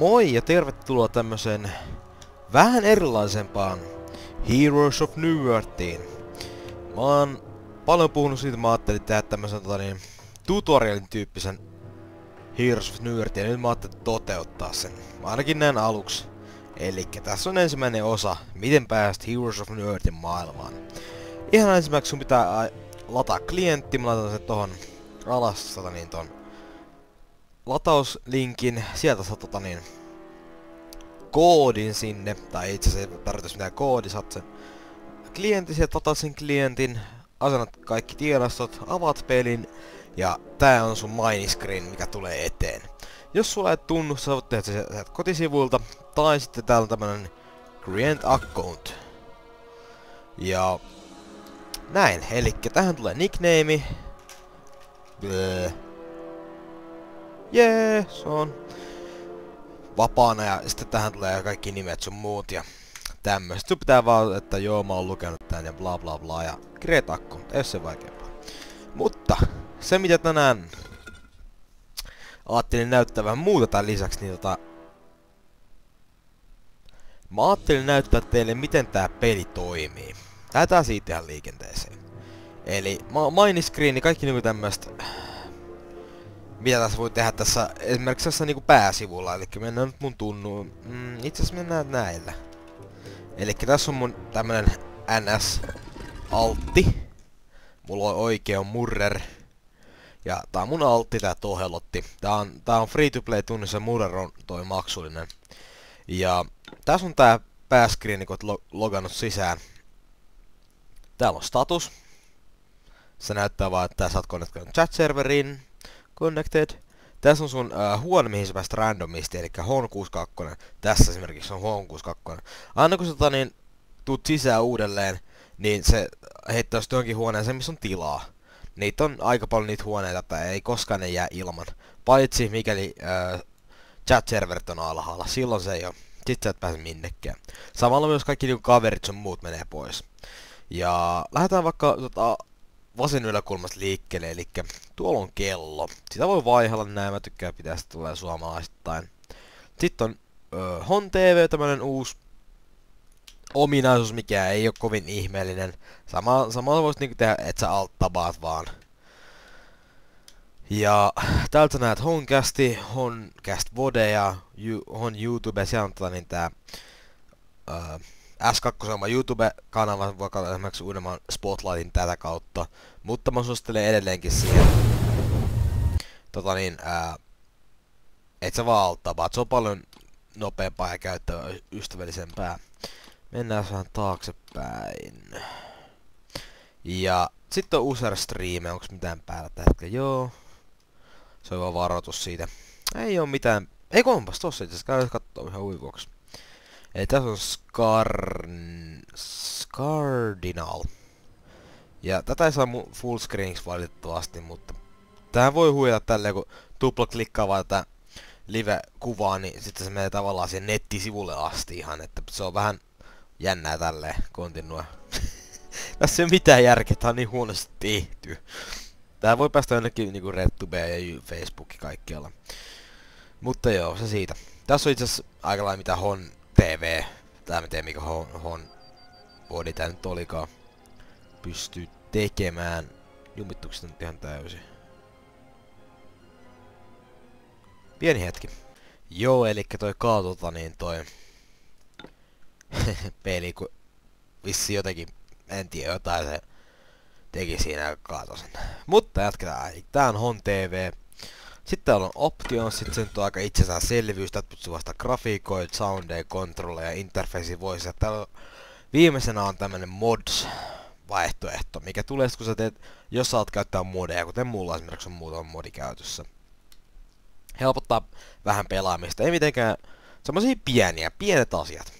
Moi ja tervetuloa tämmösen vähän erilaisempaan Heroes of New Earthiin. Mä oon paljon puhunut siitä, mä ajattelin tehdä tämmösen tota niin, tutorialin tyyppisen Heroes of New Earthin, ja nyt mä ajattelin toteuttaa sen. Ainakin näen aluksi. Eli tässä on ensimmäinen osa, miten pääst Heroes of New Earthin maailmaan. Ihan ensimmäiseksi sun pitää lataa klientti, mä laitan sen tohon alas, tota niin ton latauslinkin, sieltä saat tota niin, koodin sinne, tai itse asiassa ei tarvitse mitään koodi, saat sen klientin, sieltä lataat sen klientin, asennat kaikki tiedostot, avaat pelin, ja tää on sun mainiscreen, mikä tulee eteen. Jos sulla ei tunnu, sä voit tehdä se sieltä kotisivulta, tai sitten täällä on tämmönen Create Account. Ja näin, eli tähän tulee nickname. Bleh jee, se on vapaana ja sitten tähän tulee kaikki nimet sun muut ja tämmöistä. Sun pitää vaan, että joo mä oon lukenut tän ja bla bla bla ja Gretakko, ei se vaikeampaa. Mutta se mitä tänään ajattelin näyttää vähän muuta tämän lisäksi, niin tota... Mä ajattelin näyttää teille miten tää peli toimii. Lähdetään siitä ihan liikenteeseen. Eli ma mainiscreeni, kaikki niinku tämmöstä mitä tässä voi tehdä tässä, esimerkiksi tässä niinku pääsivulla, eli mennään nyt mun tunnu, mm, itse asiassa mennään näillä. Eli tässä on mun tämmönen NS-altti. Mulla on oikea murrer. Ja tää on mun altti, tää tohelotti. Tää on, tää on free to play tunnissa, murrer on toi maksullinen. Ja tässä on tää pääskriini, kun lo logannut sisään. Täällä on status. Se näyttää vaan, että sä oot chat-serveriin. Connected. Tässä on sun äh, huone, mihin sä pääst randomisti, eli Hon62. Tässä esimerkiksi on Hon62. Aina kun sä tota, niin, tuut sisään uudelleen, niin se heittää johonkin huoneeseen, missä on tilaa. Niitä on aika paljon niitä huoneita, että ei koskaan ne jää ilman. Paitsi mikäli äh, chat-serverit on alhaalla, silloin se ei oo. Sitten sä et pääse minnekään. Samalla myös kaikki niinku kaverit sun muut menee pois. Ja lähdetään vaikka tota, vasen yläkulmasta liikkeelle, eli tuolla on kello. Sitä voi vaihella näin, mä tykkään pitää sitä tulee suomalaisittain. Sitten on ö, Hon TV, tämmönen uusi ominaisuus, mikä ei ole kovin ihmeellinen. Sama, samalla voisi niinku tehdä, että sä alt tabaat vaan. Ja täältä näet Honcasti, Honcast Vode ja Hon YouTube, siellä on tota niin tää ö, S2 oma YouTube-kanava, voi katsoa esimerkiksi uudemman Spotlightin tätä kautta. Mutta mä suosittelen edelleenkin siihen. Tota niin, ää, et sä vaan auttaa, vaan se on paljon nopeampaa ja käyttäjäystävällisempää. Mennään vähän taaksepäin. Ja sitten on user stream, onks mitään päällä hetkellä? Joo. Se on vaan varoitus siitä. Ei oo mitään. Ei onpas tossa itse asiassa, käy kattoo ihan uivuoksi. Eli tässä on Skarn... Scardinal. Ja tätä ei saa full screeniksi valitettavasti, mutta tähän voi huijata tälleen, kun tupla klikkaa vaan tätä live-kuvaa, niin sitten se menee tavallaan siihen nettisivulle asti ihan, että se on vähän jännää tälleen, kontinua. Tässä ei ole mitään järkeä, tää on niin huonosti tehty. Tää voi päästä jonnekin niinku RedTube ja Facebook kaikkialla. Mutta joo, se siitä. Tässä on itse asiassa aika lailla mitä Hon TV, tää mä tiedä mikä Hon, hon body tää nyt olikaan, pystyy tekemään. Jumittukset nyt ihan täysin. Pieni hetki. Joo, eli toi kaatota niin toi peli, kun vissi jotenkin, en tiedä, jotain se teki siinä kaatosen. Mutta jatketaan. Tää on Hon TV. Sitten täällä on options, sitten se on aika itsestäänselvyys, että pystyy vasta grafiikoja, soundeja, kontrolleja, interface voisi. Täällä viimeisenä on tämmönen mods vaihtoehto, mikä tulee kun sä teet, jos saat käyttää modeja, kuten mulla esimerkiksi on muutama modi käytössä. Helpottaa vähän pelaamista, ei mitenkään semmosia pieniä, pienet asiat.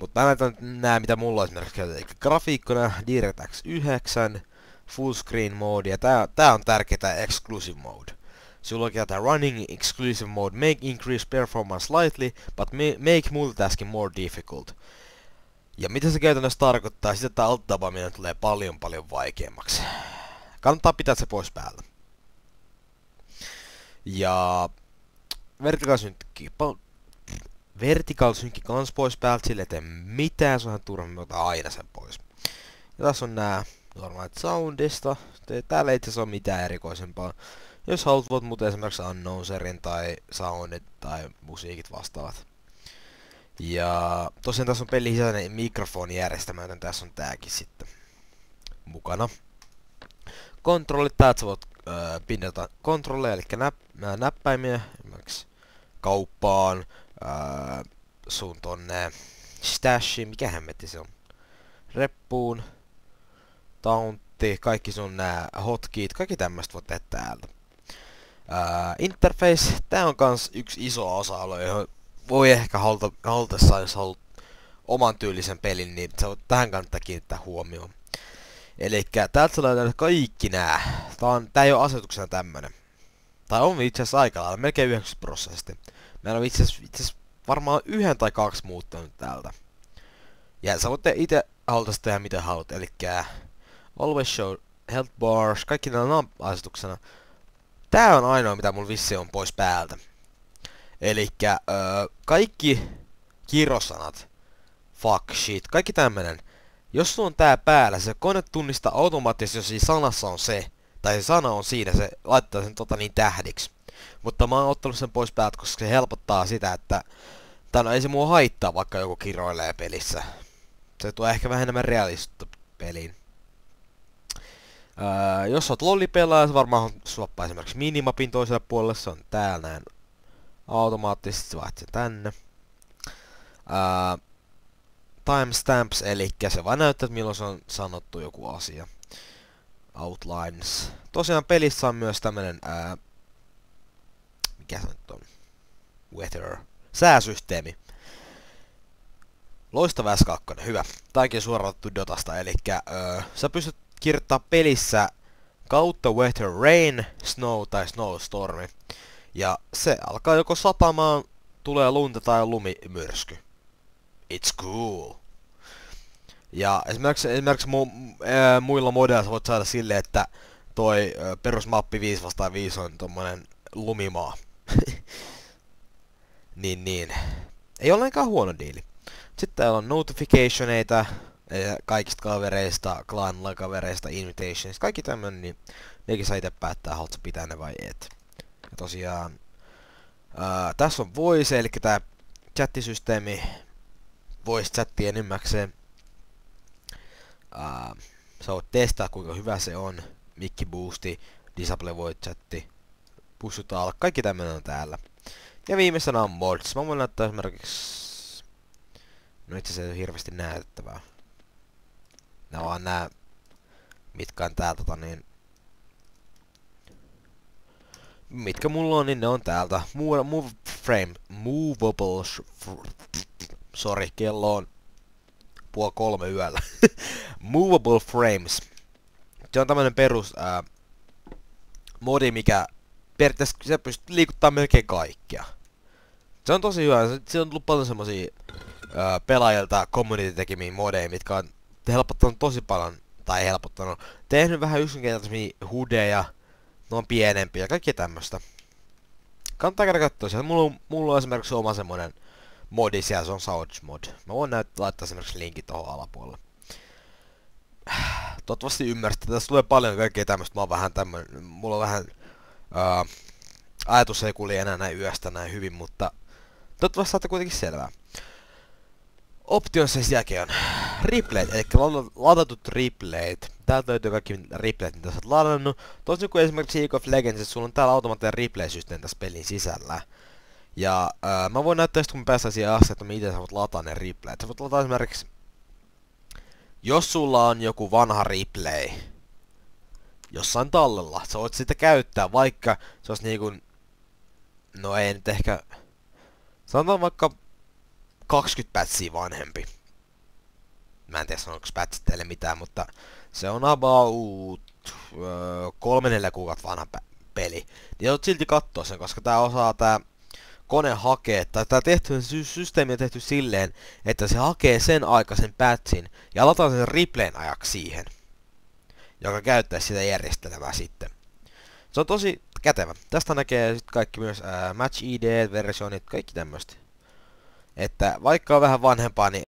Mutta näitä nää, mitä mulla on esimerkiksi eli grafiikkona DirectX 9, full screen mode, ja tää, tää on tärkeää exclusive mode. So you look at the running exclusive mode, make increase performance slightly, but make multitasking more difficult. Ja mitä se käytännössä tarkoittaa? Sitä, että alt tulee paljon paljon vaikeammaksi. Kannattaa pitää se pois päältä. Ja vertical synkki kans pois päältä, sille tee mitään, se on turha, me otan aina sen pois. Ja tässä on nää normaalit soundista, täällä ei itse ole mitään erikoisempaa. Jos haluat, muuten esimerkiksi announcerin tai soundit tai musiikit vastaavat. Ja tosiaan tässä on peli sisäinen mikrofonijärjestelmä, joten tässä on tääkin sitten mukana. Kontrollit, täältä sä voit öö, kontrolleja, eli näp näppäimiä, esimerkiksi kauppaan, öö, sun tonne stashiin, mikä hemmetti se on, reppuun, tauntti, kaikki sun nää hotkeet, kaikki tämmöistä voit tehdä täältä. Öö, interface, tää on kans yksi iso osa-alue, johon voi ehkä haluta, halutessa, jos haluat oman tyylisen pelin, niin se on, tähän kannattaa kiinnittää huomioon. Eli täältä löydät kaikki nää. Tää, on, tää ei oo asetuksena tämmönen. Tai on itse asiassa aika lailla, melkein 90 prosessisesti. Meillä on itse asiassa varmaan yhden tai kaksi muuttanut täältä. Ja sä voitte itse haluta tehdä mitä haluat, eli always show health bars, kaikki nämä on asetuksena. Tää on ainoa mitä mulla vissi on pois päältä. Eli öö, kaikki kirjosanat, fuck, shit, kaikki tämmönen. Jos sulla on tää päällä, se kone tunnistaa automaattisesti, jos siinä sanassa on se, tai se sana on siinä, se laittaa sen tota niin tähdiksi. Mutta mä oon ottanut sen pois päältä, koska se helpottaa sitä, että... Tai no ei se mua haittaa, vaikka joku kiroilee pelissä. Se tuo ehkä vähän enemmän realista peliin. Jos oot lollipelaaja, varmaan swappaa esimerkiksi minimapin toiselle puolelle, se on täällä näin automaattisesti vaihtaa tänne. Timestamps, eli se vaan näyttää, että milloin se on sanottu joku asia. Outlines. Tosiaan pelissä on myös tämmönen, uh, mikä se nyt on? Weather. Sääsysteemi. Loistava S2, hyvä. Tääkin suorattu Dotasta, eli sä pystyt kirjoittaa pelissä kautta weather rain, snow tai snowstormi. Ja se alkaa joko satamaan, tulee lunta tai lumimyrsky. It's cool. Ja esimerkiksi, esimerkiksi mu, ää, muilla modeilla voit saada silleen, että toi ää, perusmappi 5 vastaan 5 on tommonen lumimaa. niin niin. Ei ollenkaan huono diili. Sitten täällä on notificationeita kaikista kavereista, clan kavereista, invitations, kaikki tämmönen, niin nekin saa itse päättää, haluatko pitää ne vai et. Ja tosiaan, ää, tässä on voice, eli tää chattisysteemi, voice chatti enimmäkseen. Ää, sä voit testaa kuinka hyvä se on, mikki boosti, disable voice chatti, pushuta alla, kaikki tämmönen on täällä. Ja viimeisenä on mods. Mä voin näyttää esimerkiksi... No itse asiassa hirveästi näyttävää. Nää vaan nää, mitkä on tää tota niin mitkä mulla on, niin ne on täältä. Move, move frame, movable, sorry, kello on puoli kolme yöllä. movable frames. Se on tämmönen perus ää, modi, mikä periaatteessa se pystyy liikuttaa melkein kaikkia. Se on tosi hyvä. Se on tullut paljon semmosia pelaajilta community tekemiä modeja, mitkä on helpottanut tosi paljon, tai helpottanut, tehnyt vähän yksinkertaisia hudeja, ne on pienempiä, kaikki tämmöstä. Kannattaa käydä katsoa siellä. Mulla, on, mulla on esimerkiksi oma semmonen modi siellä, se on Sound mod. Mä voin näyttää, laittaa esimerkiksi linkin tohon alapuolelle. Toivottavasti ymmärsitte, tässä tulee paljon kaikkea tämmöstä. Mä oon vähän tämmönen, mulla on vähän... Uh, ajatus ei kulje enää näin yöstä näin hyvin, mutta toivottavasti saatte kuitenkin selvää. Optionissa jälkeen on replayt, eli ladatut replayt. Täältä löytyy kaikki replayt, mitä sä oot ladannut. Toisin kuin esimerkiksi League of Legends, sulla on täällä automaattinen replay-systeemi tässä pelin sisällä. Ja ää, mä voin näyttää kun me päästään siihen asti, että miten sä voit lataa ne replayt. Sä voit lataa esimerkiksi... Jos sulla on joku vanha replay jossain tallella, sä voit sitä käyttää, vaikka se olisi niinku... No ei nyt ehkä... Sanotaan vaikka 20 pätsiä vanhempi. Mä en tiedä sanoiko pätsit teille mitään, mutta se on about öö, kolme neljä kuukautta vanha peli. Niin oot silti katsoa sen, koska tää osaa tää kone hakee, tai tää tehty, systeemi on tehty silleen, että se hakee sen aikaisen patchin ja lataa sen replayn ajaksi siihen, joka käyttää sitä järjestelmää sitten. Se on tosi kätevä. Tästä näkee sitten kaikki myös ää, Match ID, versionit, kaikki tämmöistä. että vaikka on vähän vanhempaa, niin